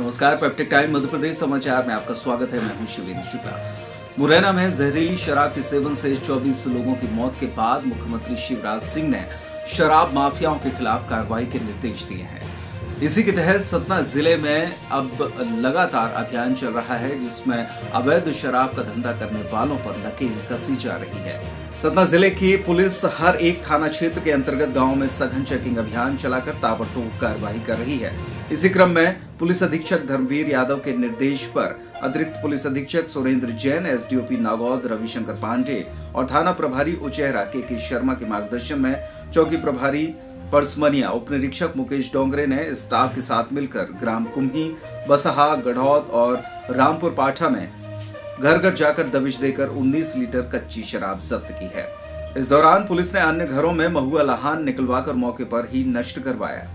नमस्कार peptic time Madhya Pradesh समाचार में आपका स्वागत है। मैं हूँ शिवेंद्र शुक्ला। मुरैना में जहरीली शराब के सेवन से 24 लोगों की मौत के बाद मुख्यमंत्री शिवराज सिंह ने शराब माफियाओं के खिलाफ कार्रवाई के निर्देश दिए हैं। इसी के तहत सतना ज़िले में अब लगातार अभियान चल रहा है, जिसमें अवैध शराब का धंधा करने वालों पर नकेल कसी जा रही है। सतना ज़िले की पुलिस हर एक थाना क्षेत्र के अंतर्गत गाँव में सघन चेकिंग अभियान चलाकर ताबड़तोड़ कार्रवाई कर रही है। इसी क्रम में पुलिस अधीक्षक धर्मवीर यादव के निर्देश पर अतिरिक्त पुलिस अधीक्षक सुरेंद्र जैन, एसडीओपी नागौद, रविशंकर पांडे और थाना प्रभारी उचेहरा के के शर्मा के मार्गदर्शन में चौकी प्रभारी परसमनिया उप निरीक्षक मुकेश डोंगरे ने स्टाफ के साथ मिलकर ग्राम कुम्ही, बसहा, गढ़ौत और रामपुर पाठा में घर घर जाकर दबिश देकर 19 लीटर कच्ची शराब जब्त की है। इस दौरान पुलिस ने अन्य घरों में महुआ लहान निकलवाकर मौके पर ही नष्ट करवाया।